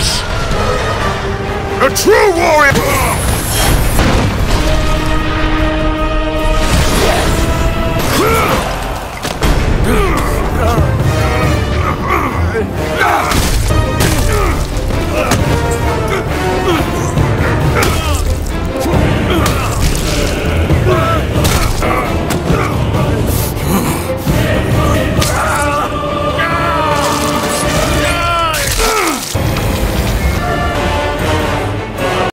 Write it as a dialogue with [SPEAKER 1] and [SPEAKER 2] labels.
[SPEAKER 1] A true warrior!